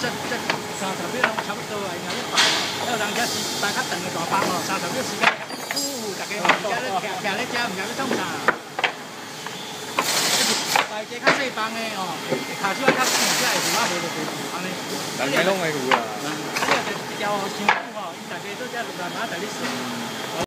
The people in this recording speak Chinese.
这这三十秒差不多啊，应该咧因。有人家是大家等的大放哦，三十秒时间，呜，大家哦，而家咧徛徛咧遮，唔知要创啥。大家卡细放的哦，下手较细，只会是我无就袂安尼。人家拢会有啊。你若一条苦久，伊大家都这落来，慢上带你算。